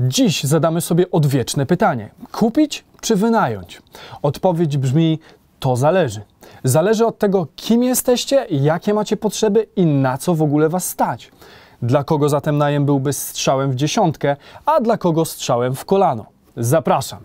Dziś zadamy sobie odwieczne pytanie: kupić czy wynająć? Odpowiedź brzmi: to zależy. Zależy od tego, kim jesteście, jakie macie potrzeby i na co w ogóle was stać. Dla kogo zatem najem byłby strzałem w dziesiątkę, a dla kogo strzałem w kolano? Zapraszam.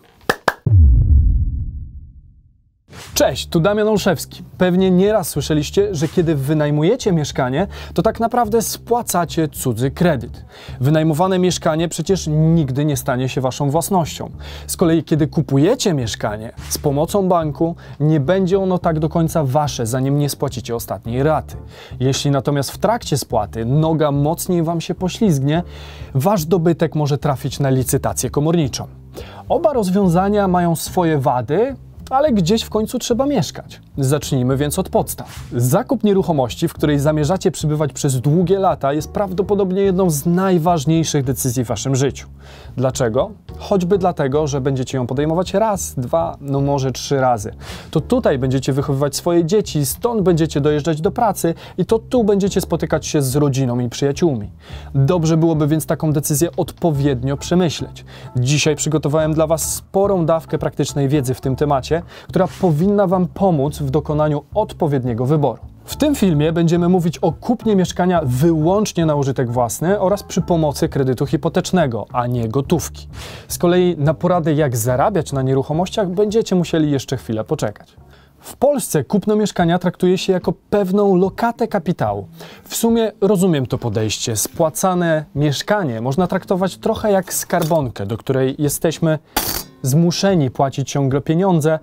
Cześć, tu Damian Olszewski. Pewnie nieraz słyszeliście, że kiedy wynajmujecie mieszkanie, to tak naprawdę spłacacie cudzy kredyt. Wynajmowane mieszkanie przecież nigdy nie stanie się waszą własnością. Z kolei, kiedy kupujecie mieszkanie z pomocą banku, nie będzie ono tak do końca wasze, zanim nie spłacicie ostatniej raty. Jeśli natomiast w trakcie spłaty noga mocniej wam się poślizgnie, wasz dobytek może trafić na licytację komorniczą. Oba rozwiązania mają swoje wady, ale gdzieś w końcu trzeba mieszkać. Zacznijmy więc od podstaw. Zakup nieruchomości, w której zamierzacie przybywać przez długie lata, jest prawdopodobnie jedną z najważniejszych decyzji w waszym życiu. Dlaczego? Choćby dlatego, że będziecie ją podejmować raz, dwa, no może trzy razy. To tutaj będziecie wychowywać swoje dzieci, stąd będziecie dojeżdżać do pracy i to tu będziecie spotykać się z rodziną i przyjaciółmi. Dobrze byłoby więc taką decyzję odpowiednio przemyśleć. Dzisiaj przygotowałem dla Was sporą dawkę praktycznej wiedzy w tym temacie, która powinna Wam pomóc w dokonaniu odpowiedniego wyboru. W tym filmie będziemy mówić o kupnie mieszkania wyłącznie na użytek własny oraz przy pomocy kredytu hipotecznego, a nie gotówki. Z kolei na poradę jak zarabiać na nieruchomościach będziecie musieli jeszcze chwilę poczekać. W Polsce kupno mieszkania traktuje się jako pewną lokatę kapitału. W sumie rozumiem to podejście. Spłacane mieszkanie można traktować trochę jak skarbonkę, do której jesteśmy zmuszeni płacić ciągle pieniądze,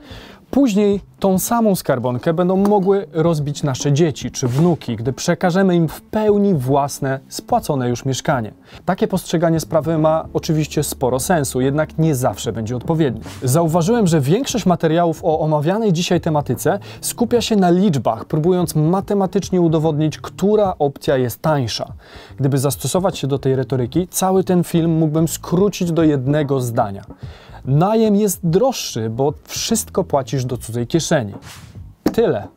Później tą samą skarbonkę będą mogły rozbić nasze dzieci czy wnuki, gdy przekażemy im w pełni własne, spłacone już mieszkanie. Takie postrzeganie sprawy ma oczywiście sporo sensu, jednak nie zawsze będzie odpowiednie. Zauważyłem, że większość materiałów o omawianej dzisiaj tematyce skupia się na liczbach, próbując matematycznie udowodnić, która opcja jest tańsza. Gdyby zastosować się do tej retoryki, cały ten film mógłbym skrócić do jednego zdania. Najem jest droższy, bo wszystko płacisz do cudzej kieszeni. Tyle.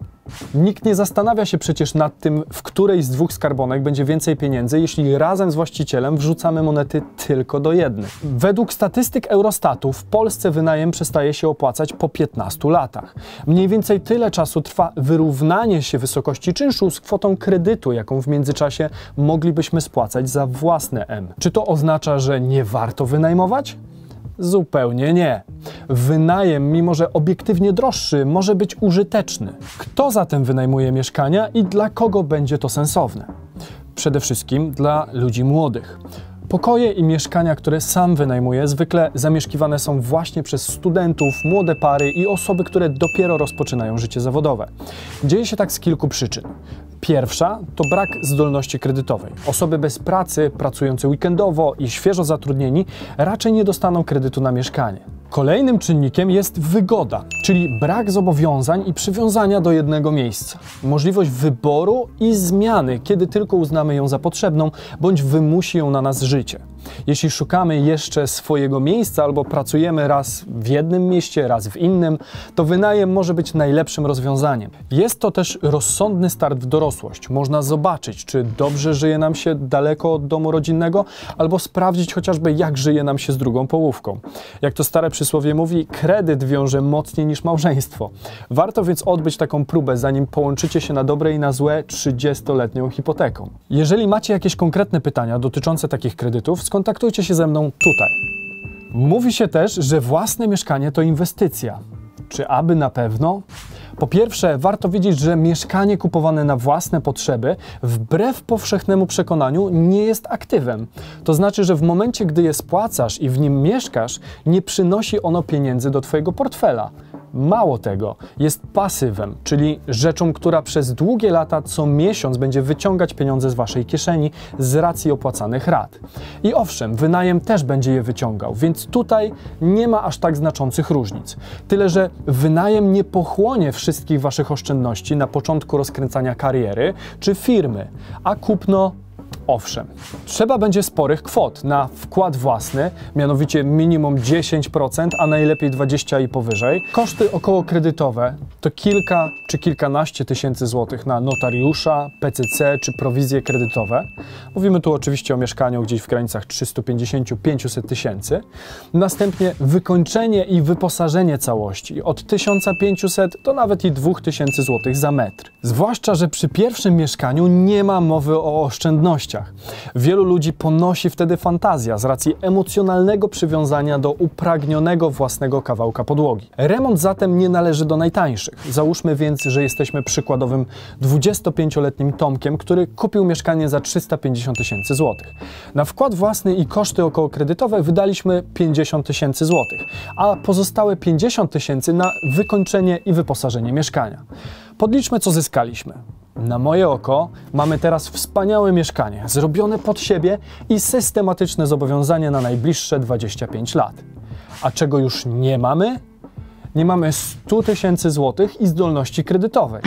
Nikt nie zastanawia się przecież nad tym, w której z dwóch skarbonek będzie więcej pieniędzy, jeśli razem z właścicielem wrzucamy monety tylko do jednej. Według statystyk Eurostatu w Polsce wynajem przestaje się opłacać po 15 latach. Mniej więcej tyle czasu trwa wyrównanie się wysokości czynszu z kwotą kredytu, jaką w międzyczasie moglibyśmy spłacać za własne M. Czy to oznacza, że nie warto wynajmować? Zupełnie nie. Wynajem, mimo że obiektywnie droższy, może być użyteczny. Kto zatem wynajmuje mieszkania i dla kogo będzie to sensowne? Przede wszystkim dla ludzi młodych. Pokoje i mieszkania, które sam wynajmuję, zwykle zamieszkiwane są właśnie przez studentów, młode pary i osoby, które dopiero rozpoczynają życie zawodowe. Dzieje się tak z kilku przyczyn. Pierwsza to brak zdolności kredytowej. Osoby bez pracy, pracujące weekendowo i świeżo zatrudnieni raczej nie dostaną kredytu na mieszkanie. Kolejnym czynnikiem jest wygoda, czyli brak zobowiązań i przywiązania do jednego miejsca. Możliwość wyboru i zmiany, kiedy tylko uznamy ją za potrzebną, bądź wymusi ją na nas życie. Jeśli szukamy jeszcze swojego miejsca albo pracujemy raz w jednym mieście, raz w innym, to wynajem może być najlepszym rozwiązaniem. Jest to też rozsądny start w dorosłość. Można zobaczyć, czy dobrze żyje nam się daleko od domu rodzinnego, albo sprawdzić chociażby, jak żyje nam się z drugą połówką. Jak to stare przysłowie mówi, kredyt wiąże mocniej niż małżeństwo. Warto więc odbyć taką próbę, zanim połączycie się na dobre i na złe 30-letnią hipoteką. Jeżeli macie jakieś konkretne pytania dotyczące takich kredytów, skontaktujcie się ze mną tutaj. Mówi się też, że własne mieszkanie to inwestycja. Czy aby na pewno? Po pierwsze, warto wiedzieć, że mieszkanie kupowane na własne potrzeby, wbrew powszechnemu przekonaniu, nie jest aktywem. To znaczy, że w momencie, gdy je spłacasz i w nim mieszkasz, nie przynosi ono pieniędzy do Twojego portfela. Mało tego, jest pasywem, czyli rzeczą, która przez długie lata co miesiąc będzie wyciągać pieniądze z waszej kieszeni z racji opłacanych rat. I owszem, wynajem też będzie je wyciągał, więc tutaj nie ma aż tak znaczących różnic. Tyle, że wynajem nie pochłonie wszystkich waszych oszczędności na początku rozkręcania kariery czy firmy, a kupno Owszem, trzeba będzie sporych kwot na wkład własny, mianowicie minimum 10%, a najlepiej 20% i powyżej. Koszty okołokredytowe to kilka czy kilkanaście tysięcy złotych na notariusza, PCC czy prowizje kredytowe. Mówimy tu oczywiście o mieszkaniu gdzieś w granicach 350-500 tysięcy. Następnie wykończenie i wyposażenie całości od 1500 do nawet i 2000 złotych za metr. Zwłaszcza, że przy pierwszym mieszkaniu nie ma mowy o Wielu ludzi ponosi wtedy fantazja z racji emocjonalnego przywiązania do upragnionego własnego kawałka podłogi. Remont zatem nie należy do najtańszych. Załóżmy więc, że jesteśmy przykładowym 25-letnim Tomkiem, który kupił mieszkanie za 350 tysięcy złotych. Na wkład własny i koszty okołokredytowe wydaliśmy 50 tysięcy złotych, a pozostałe 50 tysięcy na wykończenie i wyposażenie mieszkania. Podliczmy, co zyskaliśmy. Na moje oko mamy teraz wspaniałe mieszkanie, zrobione pod siebie i systematyczne zobowiązanie na najbliższe 25 lat. A czego już nie mamy? Nie mamy 100 tysięcy złotych i zdolności kredytowej.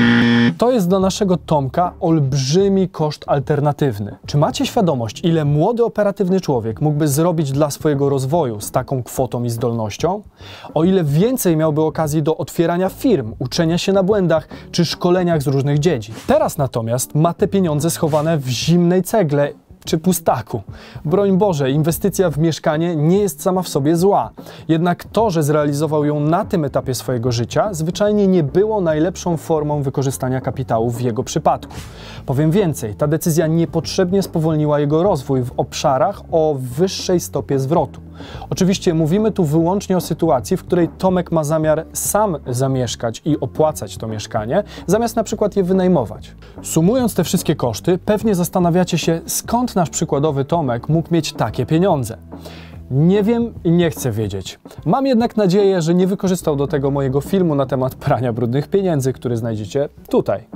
To jest dla naszego Tomka olbrzymi koszt alternatywny. Czy macie świadomość, ile młody, operatywny człowiek mógłby zrobić dla swojego rozwoju z taką kwotą i zdolnością? O ile więcej miałby okazji do otwierania firm, uczenia się na błędach czy szkoleniach z różnych dziedzin. Teraz natomiast ma te pieniądze schowane w zimnej cegle czy pustaku. Broń Boże, inwestycja w mieszkanie nie jest sama w sobie zła. Jednak to, że zrealizował ją na tym etapie swojego życia, zwyczajnie nie było najlepszą formą wykorzystania kapitału w jego przypadku. Powiem więcej, ta decyzja niepotrzebnie spowolniła jego rozwój w obszarach o wyższej stopie zwrotu. Oczywiście mówimy tu wyłącznie o sytuacji, w której Tomek ma zamiar sam zamieszkać i opłacać to mieszkanie, zamiast na przykład je wynajmować. Sumując te wszystkie koszty, pewnie zastanawiacie się, skąd nasz przykładowy Tomek mógł mieć takie pieniądze. Nie wiem i nie chcę wiedzieć. Mam jednak nadzieję, że nie wykorzystał do tego mojego filmu na temat prania brudnych pieniędzy, który znajdziecie tutaj.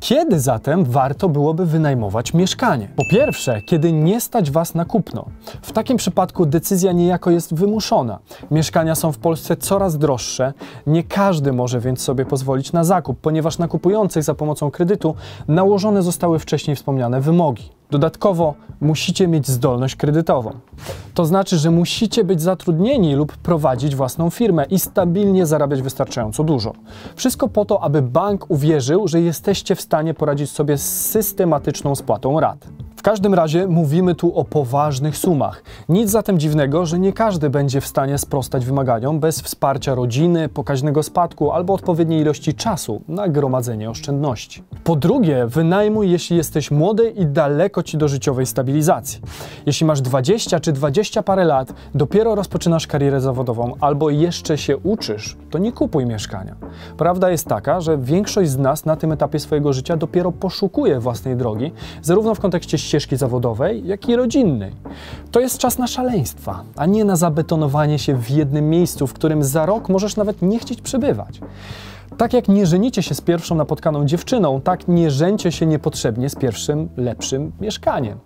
Kiedy zatem warto byłoby wynajmować mieszkanie? Po pierwsze, kiedy nie stać Was na kupno. W takim przypadku decyzja niejako jest wymuszona. Mieszkania są w Polsce coraz droższe, nie każdy może więc sobie pozwolić na zakup, ponieważ na kupujących za pomocą kredytu nałożone zostały wcześniej wspomniane wymogi. Dodatkowo musicie mieć zdolność kredytową. To znaczy, że musicie być zatrudnieni lub prowadzić własną firmę i stabilnie zarabiać wystarczająco dużo. Wszystko po to, aby bank uwierzył, że jesteście w stanie poradzić sobie z systematyczną spłatą rat. W każdym razie mówimy tu o poważnych sumach. Nic zatem dziwnego, że nie każdy będzie w stanie sprostać wymaganiom bez wsparcia rodziny, pokaźnego spadku albo odpowiedniej ilości czasu na gromadzenie oszczędności. Po drugie, wynajmuj, jeśli jesteś młody i daleko ci do życiowej stabilizacji. Jeśli masz 20 czy 20 parę lat, dopiero rozpoczynasz karierę zawodową albo jeszcze się uczysz, to nie kupuj mieszkania. Prawda jest taka, że większość z nas na tym etapie swojego życia dopiero poszukuje własnej drogi, zarówno w kontekście ścieżki zawodowej, jak i rodzinnej. To jest czas na szaleństwa, a nie na zabetonowanie się w jednym miejscu, w którym za rok możesz nawet nie chcieć przebywać. Tak jak nie żenicie się z pierwszą napotkaną dziewczyną, tak nie żęcie się niepotrzebnie z pierwszym lepszym mieszkaniem.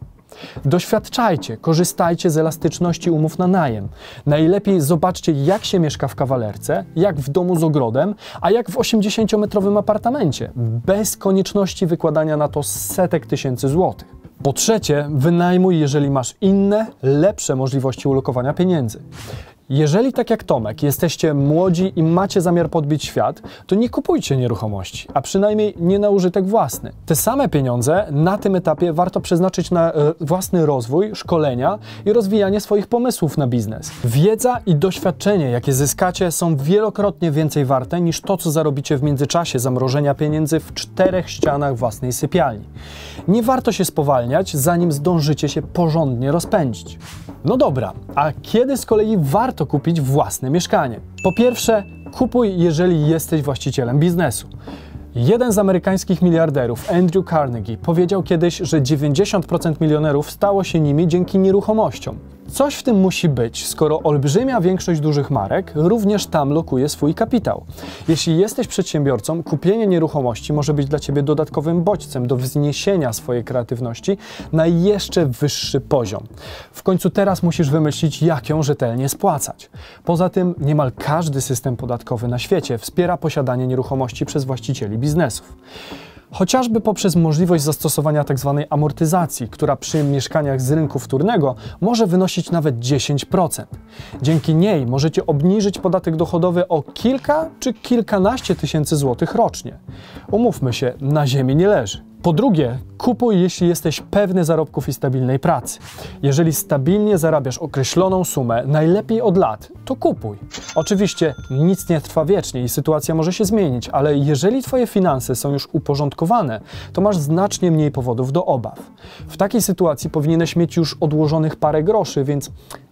Doświadczajcie, korzystajcie z elastyczności umów na najem. Najlepiej zobaczcie, jak się mieszka w kawalerce, jak w domu z ogrodem, a jak w 80-metrowym apartamencie, bez konieczności wykładania na to setek tysięcy złotych. Po trzecie, wynajmuj, jeżeli masz inne, lepsze możliwości ulokowania pieniędzy. Jeżeli tak jak Tomek jesteście młodzi i macie zamiar podbić świat, to nie kupujcie nieruchomości, a przynajmniej nie na użytek własny. Te same pieniądze na tym etapie warto przeznaczyć na e, własny rozwój, szkolenia i rozwijanie swoich pomysłów na biznes. Wiedza i doświadczenie, jakie zyskacie, są wielokrotnie więcej warte niż to, co zarobicie w międzyczasie zamrożenia pieniędzy w czterech ścianach własnej sypialni. Nie warto się spowalniać, zanim zdążycie się porządnie rozpędzić. No dobra, a kiedy z kolei warto kupić własne mieszkanie? Po pierwsze, kupuj, jeżeli jesteś właścicielem biznesu. Jeden z amerykańskich miliarderów, Andrew Carnegie, powiedział kiedyś, że 90% milionerów stało się nimi dzięki nieruchomościom. Coś w tym musi być, skoro olbrzymia większość dużych marek również tam lokuje swój kapitał. Jeśli jesteś przedsiębiorcą, kupienie nieruchomości może być dla Ciebie dodatkowym bodźcem do wzniesienia swojej kreatywności na jeszcze wyższy poziom. W końcu teraz musisz wymyślić, jak ją rzetelnie spłacać. Poza tym niemal każdy system podatkowy na świecie wspiera posiadanie nieruchomości przez właścicieli biznesów. Chociażby poprzez możliwość zastosowania tzw. amortyzacji, która przy mieszkaniach z rynku wtórnego może wynosić nawet 10%. Dzięki niej możecie obniżyć podatek dochodowy o kilka czy kilkanaście tysięcy złotych rocznie. Umówmy się, na ziemi nie leży. Po drugie, kupuj, jeśli jesteś pewny zarobków i stabilnej pracy. Jeżeli stabilnie zarabiasz określoną sumę, najlepiej od lat, to kupuj. Oczywiście nic nie trwa wiecznie i sytuacja może się zmienić, ale jeżeli Twoje finanse są już uporządkowane, to masz znacznie mniej powodów do obaw. W takiej sytuacji powinieneś mieć już odłożonych parę groszy, więc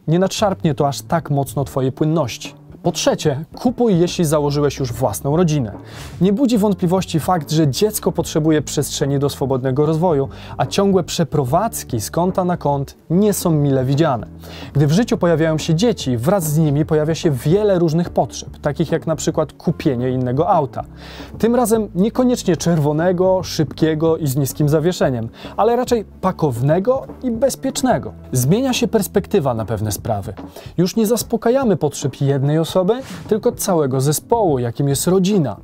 nie nadszarpnie to aż tak mocno Twojej płynności. Po trzecie, kupuj, jeśli założyłeś już własną rodzinę. Nie budzi wątpliwości fakt, że dziecko potrzebuje przestrzeni do swobodnego rozwoju, a ciągłe przeprowadzki z kąta na kąt nie są mile widziane. Gdy w życiu pojawiają się dzieci, wraz z nimi pojawia się wiele różnych potrzeb, takich jak na przykład kupienie innego auta. Tym razem niekoniecznie czerwonego, szybkiego i z niskim zawieszeniem, ale raczej pakownego i bezpiecznego. Zmienia się perspektywa na pewne sprawy. Już nie zaspokajamy potrzeb jednej osoby, osoby, tylko całego zespołu, jakim jest rodzina.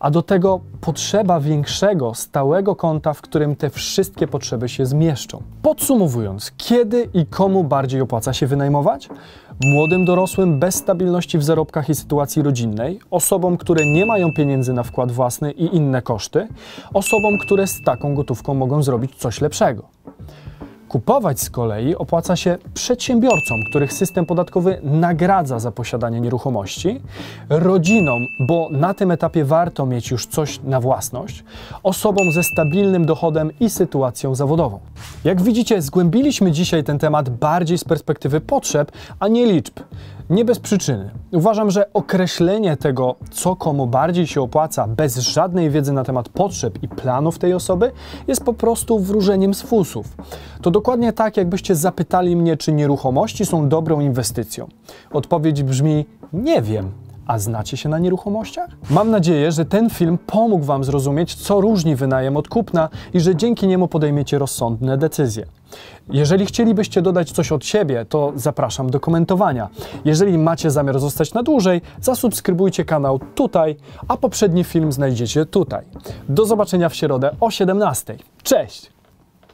A do tego potrzeba większego, stałego konta, w którym te wszystkie potrzeby się zmieszczą. Podsumowując, kiedy i komu bardziej opłaca się wynajmować? Młodym dorosłym bez stabilności w zarobkach i sytuacji rodzinnej, osobom, które nie mają pieniędzy na wkład własny i inne koszty, osobom, które z taką gotówką mogą zrobić coś lepszego. Kupować z kolei opłaca się przedsiębiorcom, których system podatkowy nagradza za posiadanie nieruchomości, rodzinom, bo na tym etapie warto mieć już coś na własność, osobom ze stabilnym dochodem i sytuacją zawodową. Jak widzicie, zgłębiliśmy dzisiaj ten temat bardziej z perspektywy potrzeb, a nie liczb. Nie bez przyczyny. Uważam, że określenie tego, co komu bardziej się opłaca, bez żadnej wiedzy na temat potrzeb i planów tej osoby, jest po prostu wróżeniem z fusów. To dokładnie tak, jakbyście zapytali mnie, czy nieruchomości są dobrą inwestycją. Odpowiedź brzmi: Nie wiem. A znacie się na nieruchomościach? Mam nadzieję, że ten film pomógł Wam zrozumieć, co różni wynajem od kupna i że dzięki niemu podejmiecie rozsądne decyzje. Jeżeli chcielibyście dodać coś od siebie, to zapraszam do komentowania. Jeżeli macie zamiar zostać na dłużej, zasubskrybujcie kanał tutaj, a poprzedni film znajdziecie tutaj. Do zobaczenia w środę o 17. Cześć!